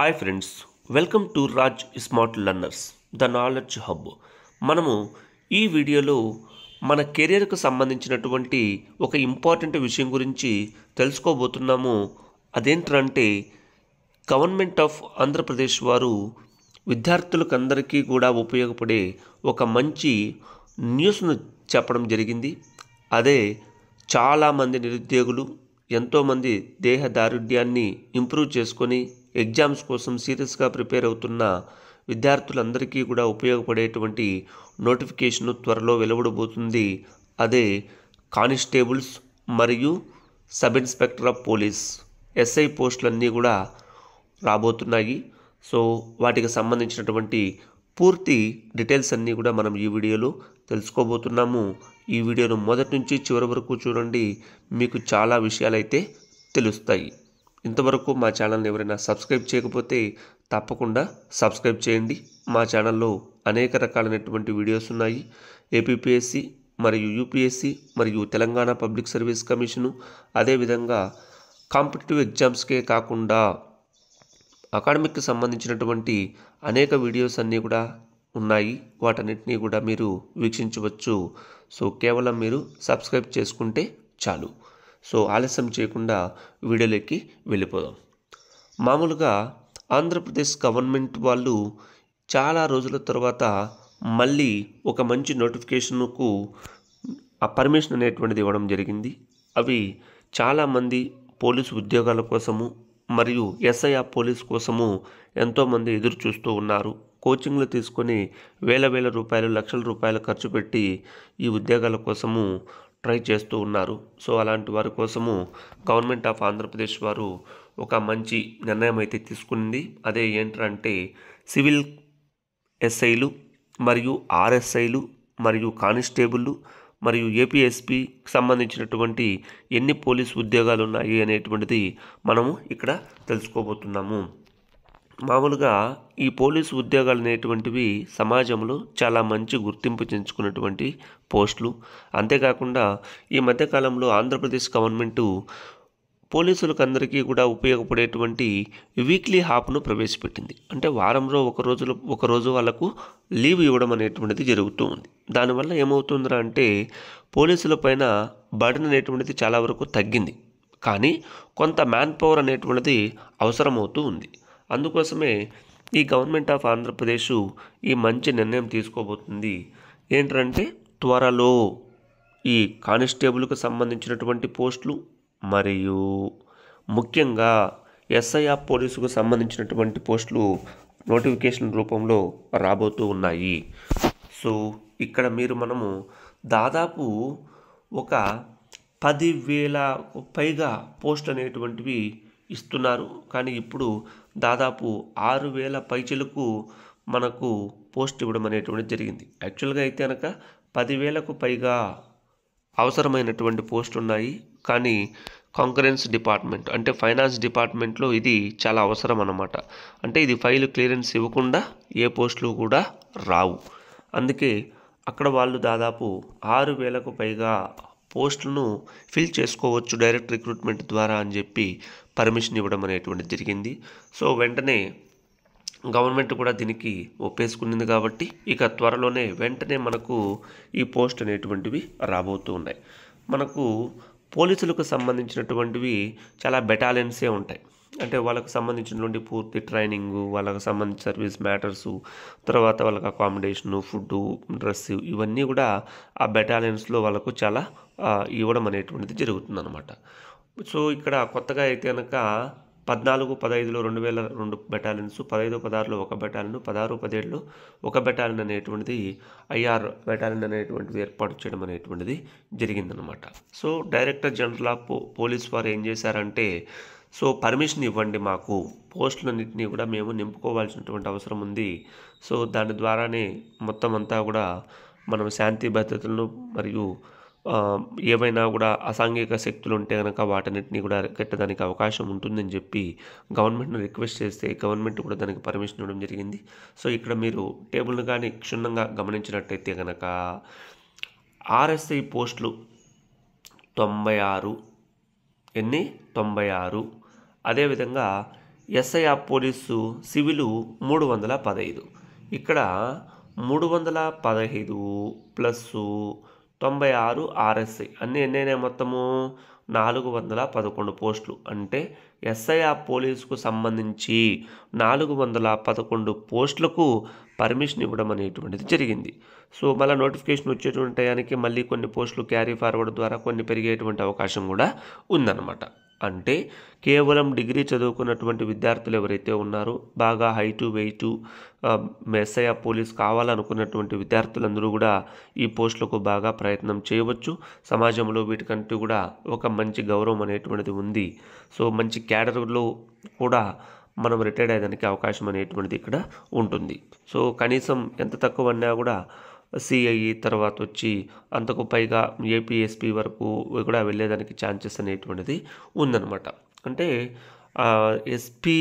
Hi friends welcome to Raj smart learners the knowledge hub మనము ఈ వీడియోలో మన కెరియర్కు సంబంధించినటువంటి ఒక ఇంపార్టెంట్ విషయం గురించి తెలుసుకోబోతున్నాము. అదేంటంటే గవర్నమెంట్ ఆఫ్ ఆంధ్రప్రదేశ్ వారు విద్యార్థులకు అందరికీ కూడా ఉపయోగపడే ఒక మంచి న్యూస్ను చెప్పడం జరిగింది. అదే చాలామంది నిరుద్యోగులు ఎంతోమంది దేహ దారుఢ్యాన్ని ఇంప్రూవ్ చేసుకొని ఎగ్జామ్స్ కోసం సీరియస్గా ప్రిపేర్ అవుతున్న విద్యార్థులందరికీ కూడా ఉపయోగపడేటువంటి నోటిఫికేషన్ త్వరలో వెలువడబోతుంది. అదే కానిస్టేబుల్స్ మరియు sub inspector of police SI పోస్టులన్నీ కూడా రాబోతున్నాయి. సో వాటికి సంబంధించినటువంటి పూర్తి డీటెయిల్స్ అన్నీ కూడా మనం ఈ వీడియోలో తెలుసుకోబోతున్నాము. ఈ వీడియోను మొదటి నుంచి చివరి వరకు చూడండి. మీకు చాలా విషయాలైతే తెలుస్తాయి. ఇంతవరకు మా ఛానల్ని ఎవరైనా సబ్స్క్రైబ్ చేయకపోతే తప్పకుండా సబ్స్క్రైబ్ చేయండి. మా ఛానల్లో అనేక రకాలైనటువంటి వీడియోస్ ఉన్నాయి. ఏపీపీఎస్సి మరియు యూపీఎస్సి మరియు తెలంగాణ పబ్లిక్ సర్వీస్ కమిషను. అదేవిధంగా కాంపిటేటివ్ ఎగ్జామ్స్కే కాకుండా అకాడమిక్కి సంబంధించినటువంటి అనేక వీడియోస్ అన్నీ కూడా ఉన్నాయి. వాటన్నిటినీ కూడా మీరు వీక్షించవచ్చు. సో కేవలం మీరు సబ్స్క్రైబ్ చేసుకుంటే చాలు. సో ఆలస్యం చేయకుండా వీడియోలోకి వెళ్ళిపోదాం. మామూలుగా ఆంధ్రప్రదేశ్ గవర్నమెంట్ వాళ్ళు చాలా రోజుల తర్వాత మళ్ళీ ఒక మంచి నోటిఫికేషన్కు ఆ పర్మిషన్ అనేటువంటిది ఇవ్వడం జరిగింది. అవి చాలామంది పోలీసు ఉద్యోగాల కోసము మరియు ఎస్ఐఆర్ పోలీస్ కోసము ఎంతోమంది ఎదురు చూస్తూ ఉన్నారు. కోచింగ్లు తీసుకొని వేల వేల రూపాయలు లక్షల రూపాయలు ఖర్చు పెట్టి ఈ ఉద్యోగాల కోసము ట్రై చేస్తూ ఉన్నారు. సో అలాంటి వారి కోసము గవర్నమెంట్ ఆఫ్ ఆంధ్రప్రదేశ్ వారు ఒక మంచి నిర్ణయం అయితే తీసుకుంది. అదే ఏంటంటే సివిల్ ఎస్ఐలు మరియు ఆర్ఎస్ఐలు మరియు కానిస్టేబుళ్ళు మరియు ఏపీఎస్పికి సంబంధించినటువంటి ఎన్ని పోలీస్ ఉద్యోగాలు ఉన్నాయి అనేటువంటిది మనము ఇక్కడ తెలుసుకోబోతున్నాము. మామూలుగా ఈ పోలీసు ఉద్యోగాలు అనేటువంటివి సమాజంలో చాలా మంచి గుర్తింపు చెంచుకున్నటువంటి పోస్టులు. అంతేకాకుండా ఈ మధ్యకాలంలో ఆంధ్రప్రదేశ్ గవర్నమెంటు పోలీసులకు అందరికీ కూడా ఉపయోగపడేటువంటి వీక్లీ హాప్ను ప్రవేశపెట్టింది. అంటే వారంలో ఒక రోజులో ఒక రోజు వాళ్ళకు లీవ్ ఇవ్వడం అనేటువంటిది జరుగుతూ ఉంది. దానివల్ల ఏమవుతుందిరా అంటే పోలీసుల పైన బర్డన్ అనేటువంటిది చాలా వరకు తగ్గింది. కానీ కొంత మ్యాన్ పవర్ అనేటువంటిది అవసరమవుతూ ఉంది. అందుకోసమే ఈ గవర్నమెంట్ ఆఫ్ ఆంధ్రప్రదేశ్ ఈ మంచి నిర్ణయం తీసుకోబోతుంది. ఏంటంటే త్వరలో ఈ కానిస్టేబుల్కు సంబంధించినటువంటి పోస్టులు మరియు ముఖ్యంగా ఎస్ఐఆర్ పోలీసుకు సంబంధించినటువంటి పోస్టులు నోటిఫికేషన్ రూపంలో రాబోతూ ఉన్నాయి. సో ఇక్కడ మీరు మనము దాదాపు ఒక పదివేల పైగా పోస్ట్ అనేటువంటివి ఇస్తున్నారు. కానీ ఇప్పుడు దాదాపు ఆరు వేల పైచలకు మనకు పోస్ట్ ఇవ్వడం అనేటువంటిది జరిగింది. యాక్చువల్గా అయితే కనుక పదివేలకు పైగా అవసరమైనటువంటి పోస్ట్ ఉన్నాయి. కానీ కాంకరెన్స్ డిపార్ట్మెంట్ అంటే ఫైనాన్స్ డిపార్ట్మెంట్లో ఇది చాలా అవసరం అన్నమాట. అంటే ఇది ఫైల్ క్లియరెన్స్ ఇవ్వకుండా ఏ పోస్టులు కూడా రావు. అందుకే అక్కడ వాళ్ళు దాదాపు ఆరు వేలకు పైగా పోస్టులను ఫిల్ చేసుకోవచ్చు డైరెక్ట్ రిక్రూట్మెంట్ ద్వారా అని చెప్పి పర్మిషన్ ఇవ్వడం అనేటువంటిది జరిగింది. సో వెంటనే గవర్నమెంట్ కూడా దీనికి ఒప్పేసుకునింది కాబట్టి ఇక త్వరలోనే వెంటనే మనకు ఈ పోస్ట్ అనేటువంటివి రాబోతూ ఉన్నాయి. మనకు పోలీసులకు సంబంధించినటువంటివి చాలా బెటాలియన్సే ఉంటాయి. అంటే వాళ్ళకు సంబంధించినటువంటి పూర్తి ట్రైనింగ్ వాళ్ళకు సంబంధించిన సర్వీస్ మ్యాటర్స్ తర్వాత వాళ్ళకి అకామిడేషను ఫుడ్ డ్రెస్ ఇవన్నీ కూడా ఆ బెటాలియన్స్లో వాళ్ళకు చాలా ఇవ్వడం అనేటువంటిది జరుగుతుందన్నమాట. సో ఇక్కడ కొత్తగా అయితే కనుక పద్నాలుగు పదహైదులో రెండు వేల రెండు బెటాలియన్స్ పదహైదు పదహారులో ఒక బెటాలియన్ పదహారు పదిహేడులో ఒక బెటాలియన్ అనేటువంటిది ఐఆర్ బెటాలియన్ అనేటువంటిది ఏర్పాటు చేయడం అనేటువంటిది జరిగిందనమాట so director general of police వారు ఏం చేశారంటే సో పర్మిషన్ ఇవ్వండి మాకు పోస్టులన్నింటినీ కూడా మేము నింపుకోవాల్సినటువంటి అవసరం ఉంది. సో దాని ద్వారానే మొత్తం అంతా కూడా మనం శాంతి భద్రతలను మరియు ఏవైనా కూడా అసాంఘిక శక్తులు ఉంటే కనుక వాటన్నిటిని కూడా కట్టడానికి అవకాశం ఉంటుందని చెప్పి గవర్నమెంట్ను రిక్వెస్ట్ చేస్తే గవర్నమెంట్ కూడా దానికి పర్మిషన్ ఇవ్వడం జరిగింది. సో ఇక్కడ మీరు టేబుల్ను కానీ క్షుణ్ణంగా గమనించినట్టయితే కనుక ఆర్ఎస్ఐ పోస్టులు తొంభై ఆరు ఎన్ని? తొంభై ఆరు. అదేవిధంగా ఎస్ఐఆర్ పోలీసు సివిలు మూడు వందల పదహైదు. ఇక్కడ మూడు వందల పదహైదు ప్లస్ తొంభై ఆరు ఆర్ఎస్ఐ. అన్నీ ఎన్నైనా మొత్తము? నాలుగు వందల పదకొండు పోస్టులు. అంటే ఎస్ఐఆర్ పోలీసుకు సంబంధించి నాలుగు వందల పదకొండు పోస్టులకు పర్మిషన్ ఇవ్వడం అనేటువంటిది జరిగింది. సో మళ్ళీ నోటిఫికేషన్ వచ్చేటువంటి టయానికి మళ్ళీ కొన్ని పోస్టులు క్యారీ ఫార్వర్డ్ ద్వారా కొన్ని పెరిగేటువంటి అవకాశం కూడా ఉందన్నమాట. అంటే కేవలం డిగ్రీ చదువుకున్నటువంటి విద్యార్థులు ఎవరైతే ఉన్నారో బాగా height weight SI or police కావాలనుకున్నటువంటి విద్యార్థులందరూ కూడా ఈ పోస్టులకు బాగా ప్రయత్నం చేయవచ్చు. సమాజంలో వీటికంటూ కూడా ఒక మంచి గౌరవం అనేటువంటిది ఉంది. సో మంచి క్యాడర్లో కూడా మనం రిటైర్డ్ అయ్యేదానికి అవకాశం అనేటువంటిది ఇక్కడ ఉంటుంది. సో కనీసం ఎంత తక్కువ అన్నా కూడా సిఐఈ తర్వాత వచ్చి అంతకు పైగా ఏపీఎస్పి వరకు కూడా వెళ్ళేదానికి ఛాన్సెస్ అనేటువంటిది ఉందన్నమాట. అంటే ఎస్పీ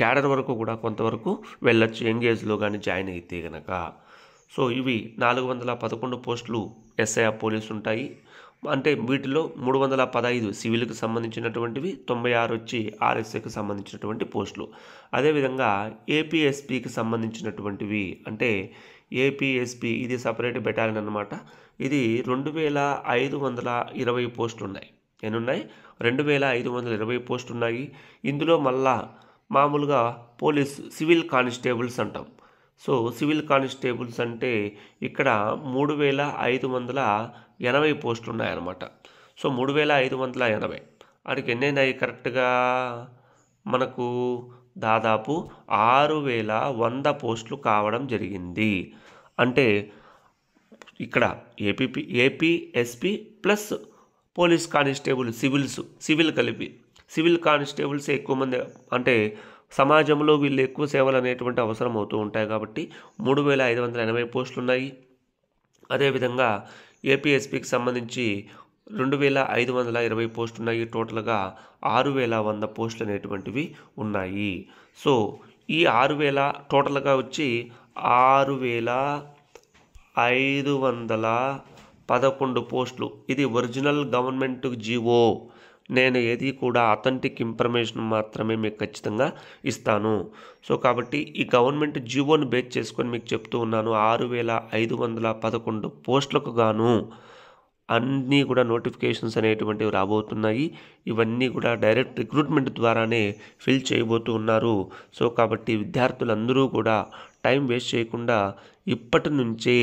క్యాడర్ వరకు కూడా కొంతవరకు వెళ్ళొచ్చు ఎంగేజ్లో కానీ జాయిన్ అయితే కనుక సో ఇవి నాలుగు వందల పదకొండు పోస్టులు ఎస్ఐఆర్ పోలీసు ఉంటాయి. అంటే వీటిలో మూడు వందల పదహైదు సివిల్కి సంబంధించినటువంటివి తొంభై ఆరు వచ్చి ఆర్ఎస్ఏకి సంబంధించినటువంటి పోస్టులు. అదేవిధంగా ఏపీఎస్పికి సంబంధించినటువంటివి అంటే ఏపీఎస్పి ఇది సపరేట్ బెటాలియన్ అనమాట ఇది రెండు వేల ఐదు వందల ఇరవై పోస్టులు ఉన్నాయి ఎన్నున్నాయి? రెండు వేల ఐదు వందల ఇరవై పోస్టులు ఉన్నాయి ఇందులో మళ్ళా మామూలుగా పోలీస్ సివిల్ కానిస్టేబుల్స్ అంటాం. సో సివిల్ కానిస్టేబుల్స్ అంటే ఇక్కడ మూడు వేల ఐదు వందల ఎనభై పోస్టులు ఉన్నాయన్నమాట సో మూడు వేల ఐదు వందల ఎనభై. వాటికి ఎన్నైనాయి కరెక్ట్గా? మనకు దాదాపు ఆరు వేల వంద పోస్టులు కావడం జరిగింది. అంటే ఇక్కడ APP APSP plus police constable civils civil కలిపి సివిల్ కానిస్టేబుల్స్ ఎక్కువ మంది అంటే సమాజంలో వీళ్ళు ఎక్కువ సేవలు అనేటువంటి అవసరం అవుతూ ఉంటాయి కాబట్టి మూడు వేల ఐదు వందల ఎనభై పోస్టులు ఉన్నాయి అదేవిధంగా ఏపీఎస్పికి సంబంధించి రెండు వేల ఐదు వందల ఇరవై పోస్టులు ఉన్నాయి. టోటల్గా ఆరు వేల వంద పోస్టులు అనేటువంటివి ఉన్నాయి. సో ఈ ఆరు వేల టోటల్గా వచ్చి ఆరు వేల ఐదు వందల పదకొండు పోస్టులు. ఇది ఒరిజినల్ గవర్నమెంట్ జీవో. నేను ఏది కూడా అథెంటిక్ ఇన్ఫర్మేషన్ మాత్రమే మీకు ఖచ్చితంగా ఇస్తాను. సో కాబట్టి ఈ గవర్నమెంట్ జీవోను బేస్ చేసుకొని మీకు చెప్తూ ఉన్నాను. ఆరు వేల ఐదు వందల పదకొండు పోస్టులకు గాను అన్నీ కూడా నోటిఫికేషన్స్ అనేటువంటివి రాబోతున్నాయి. ఇవన్నీ కూడా డైరెక్ట్ రిక్రూట్మెంట్ ద్వారానే ఫిల్ చేయబోతూ ఉన్నారు. సో కాబట్టి విద్యార్థులందరూ కూడా టైం వేస్ట్ చేయకుండా ఇప్పటి నుంచే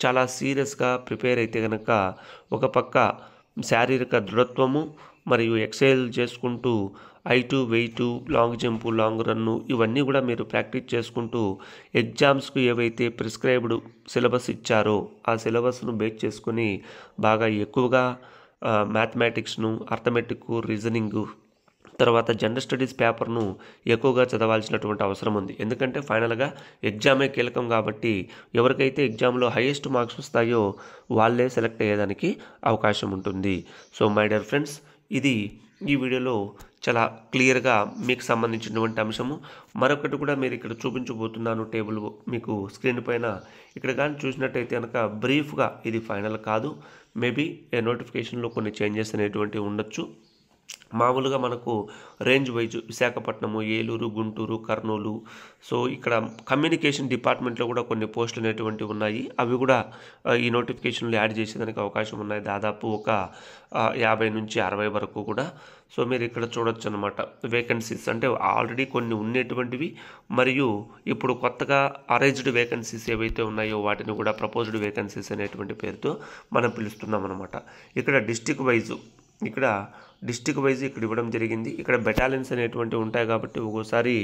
చాలా సీరియస్గా ప్రిపేర్ అయితే కనుక ఒక పక్క శారీరక దృఢత్వము మరియు ఎక్సైల్ చేసుకుంటూ height weight long jump long run ఇవన్నీ కూడా మీరు ప్రాక్టీస్ చేసుకుంటూ ఎగ్జామ్స్కు ఏవైతే ప్రిస్క్రైబ్డ్ సిలబస్ ఇచ్చారో ఆ సిలబస్ను బేస్ చేసుకొని బాగా ఎక్కువగా మ్యాథమెటిక్స్ను అర్థమెటిక్ రీజనింగ్ తర్వాత జనరల్ స్టడీస్ పేపర్ను ఎక్కువగా చదవాల్సినటువంటి అవసరం ఉంది. ఎందుకంటే ఫైనల్గా ఎగ్జామే కీలకం కాబట్టి ఎవరికైతే ఎగ్జామ్లో హైయెస్ట్ మార్క్స్ వస్తాయో వాళ్ళే సెలెక్ట్ అయ్యేదానికి అవకాశం ఉంటుంది. సో మై డియర్ ఫ్రెండ్స్ ఇది ఈ వీడియోలో చాలా క్లియర్గా మీకు సంబంధించినటువంటి అంశము. మరొకటి కూడా మీరు ఇక్కడ చూపించబోతున్నాను టేబుల్ మీకు స్క్రీన్ పైన. ఇక్కడ కానీ చూసినట్టయితే కనుక బ్రీఫ్గా ఇది ఫైనల్ కాదు. మేబీ ఏ నోటిఫికేషన్లో కొన్ని చేంజెస్ అనేటువంటివి ఉండొచ్చు. మామూలుగా మనకు range wise Visakhapatnam Eluru Guntur Kurnool. So ఇక్కడ కమ్యూనికేషన్ డిపార్ట్మెంట్లో కూడా కొన్ని పోస్టులు అనేటువంటివి ఉన్నాయి. అవి కూడా ఈ నోటిఫికేషన్లు యాడ్ చేసేదానికి అవకాశం ఉన్నాయి. దాదాపు ఒక యాభై నుంచి అరవై వరకు కూడా. సో మీరు ఇక్కడ చూడొచ్చు అనమాట వేకెన్సీస్ అంటే ఆల్రెడీ కొన్ని ఉండేటువంటివి. మరియు ఇప్పుడు కొత్తగా అరేంజ్డ్ వేకెన్సీస్ ఏవైతే ఉన్నాయో వాటిని కూడా ప్రపోజ్డ్ వేకెన్సీస్ అనేటువంటి పేరుతో మనం పిలుస్తున్నాం అనమాట ఇక్కడ డిస్టిక్ వైజు ఇక్కడ డిస్టిక్ వైజ్ ఇక్కడ ఇవ్వడం జరిగింది. ఇక్కడ బెటాలియన్స్ అనేటువంటివి ఉంటాయి కాబట్టి ఒక్కోసారి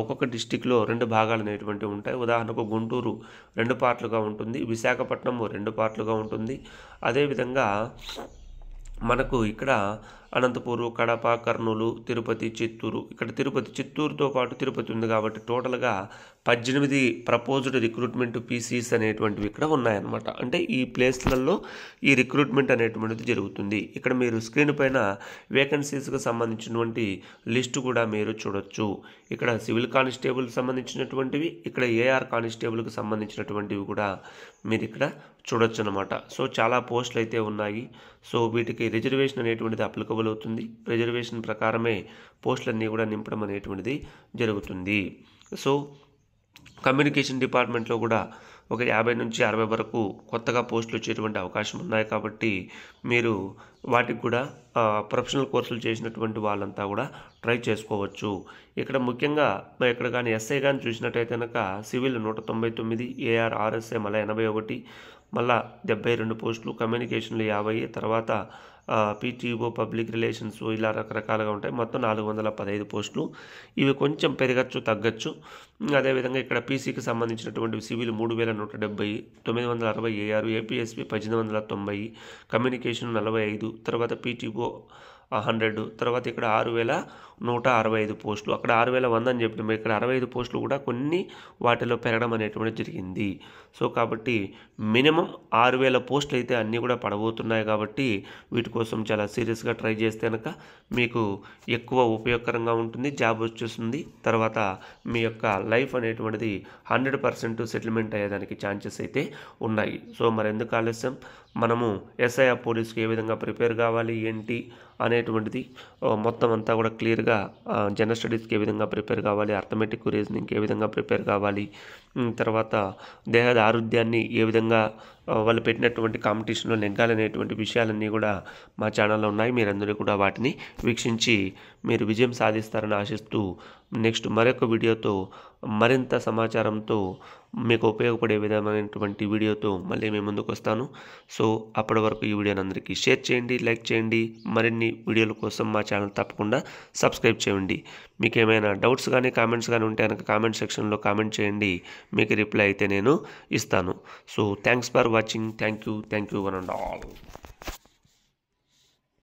ఒక్కొక్క డిస్టిక్లో రెండు భాగాలు అనేటువంటివి ఉంటాయి. ఉదాహరణకు గుంటూరు రెండు పార్ట్లుగా ఉంటుంది విశాఖపట్నం రెండు పార్ట్లుగా ఉంటుంది. అదేవిధంగా మనకు ఇక్కడ అనంతపూరు కడప కర్నూలు తిరుపతి చిత్తూరు. ఇక్కడ తిరుపతి చిత్తూరుతో పాటు తిరుపతి ఉంది కాబట్టి టోటల్గా పద్దెనిమిది ప్రపోజ్డ్ రిక్రూట్మెంట్ పీసీస్ అనేటువంటివి ఇక్కడ ఉన్నాయన్నమాట. అంటే ఈ ప్లేస్లలో ఈ రిక్రూట్మెంట్ అనేటువంటిది జరుగుతుంది. ఇక్కడ మీరు స్క్రీన్ పైన వేకెన్సీస్కి సంబంధించినటువంటి లిస్టు కూడా మీరు చూడొచ్చు. ఇక్కడ సివిల్ కానిస్టేబుల్ సంబంధించినటువంటివి ఇక్కడ ఏఆర్ కానిస్టేబుల్కి సంబంధించినటువంటివి కూడా మీరు ఇక్కడ చూడొచ్చు అనమాట సో చాలా పోస్టులు అయితే ఉన్నాయి. సో వీటికి రిజర్వేషన్ అనేటువంటిది అప్లికబుల్ అవుతుంది రిజర్వేషన్ ప్రకారమే పోస్టులన్నీ కూడా నింపడం అనేటువంటిది జరుగుతుంది. సో కమ్యూనికేషన్ డిపార్ట్మెంట్లో కూడా ఒక యాభై నుంచి అరవై వరకు కొత్తగా పోస్టులు వచ్చేటువంటి అవకాశం ఉన్నాయి కాబట్టి మీరు వాటికి కూడా ప్రొఫెషనల్ కోర్సులు చేసినటువంటి వాళ్ళంతా కూడా ట్రై చేసుకోవచ్చు. ఇక్కడ ముఖ్యంగా మరి ఇక్కడ కానీ ఎస్ఐ కానీ చూసినట్టయితే కనుక సివిల్ నూట తొంభై తొమ్మిది ఏఆర్ ఆర్ఎస్ఏ మళ్ళీ ఎనభై ఒకటి మళ్ళా డెబ్బై రెండు పోస్టులు కమ్యూనికేషన్లు యాభై తర్వాత పీటీఓ పబ్లిక్ రిలేషన్స్ ఇలా రకరకాలుగా ఉంటాయి. మొత్తం నాలుగు వందల పదహైదు పోస్టులు. ఇవి కొంచెం పెరగచ్చు తగ్గచ్చు. అదేవిధంగా ఇక్కడ పీసీకి సంబంధించినటువంటి సివిల్ మూడు వేల నూట డెబ్బై తొమ్మిది వందల అరవై ఏఆరు ఏపీఎస్పీ పద్దెనిమిది వందల తొంభై కమ్యూనికేషన్ నలభై ఐదు తర్వాత పీటీఓ హండ్రెడ్ తర్వాత ఇక్కడ ఆరు వేల నూట అరవై ఐదు పోస్టులు. అక్కడ ఆరు వేల వంద అని చెప్పినాము ఇక్కడ అరవై ఐదు పోస్టులు కూడా కొన్ని వాటిలో పెరగడం అనేటువంటి జరిగింది. సో కాబట్టి మినిమం ఆరు వేల పోస్టులు అయితే అన్నీ కూడా పడబోతున్నాయి కాబట్టి వీటి కోసం చాలా సీరియస్గా ట్రై చేస్తే కనుక మీకు ఎక్కువ ఉపయోగకరంగా ఉంటుంది జాబ్ వచ్చేస్తుంది. తర్వాత మీ యొక్క లైఫ్ అనేటువంటిది హండ్రెడ్ పర్సెంట్ సెటిల్మెంట్ అయ్యేదానికి ఛాన్సెస్ అయితే ఉన్నాయి. సో మరి ఎందుకు ఆలస్యం? మనము ఎస్ఐఆర్ పోలీస్కి ఏ విధంగా ప్రిపేర్ కావాలి ఏంటి అనేటువంటిది మొత్తం అంతా కూడా క్లియర్గా జనరల్ స్టడీస్కి ఏ విధంగా ప్రిపేర్ కావాలి అర్థమెటిక్ రీజనింగ్కి ఏ విధంగా ప్రిపేర్ కావాలి తర్వాత దేహద ఆరోగ్యాన్ని ఏ విధంగా వాళ్ళు పెట్టినటువంటి కాంపిటీషన్లో నెగ్గాలనేటువంటి విషయాలన్నీ కూడా మా ఛానల్లో ఉన్నాయి. మీరందరూ కూడా వాటిని వీక్షించి మీరు విజయం సాధిస్తారని ఆశిస్తూ నెక్స్ట్ మరొక వీడియోతో మరింత సమాచారంతో మీకు ఉపయోగపడే విధమైనటువంటి వీడియోతో మళ్ళీ మేము ముందుకు వస్తాను. సో అప్పటి వరకు ఈ వీడియోని అందరికీ షేర్ చేయండి లైక్ చేయండి. మరిన్ని వీడియోల కోసం మా ఛానల్ తప్పకుండా సబ్స్క్రైబ్ చేయండి. మీకు ఏమైనా డౌట్స్ కానీ కామెంట్స్ కానీ ఉంటే కనుక కామెంట్ సెక్షన్లో కామెంట్ చేయండి. మీకు రిప్లై అయితే నేను ఇస్తాను. So thanks for watching. Thank you. Thank you one and all.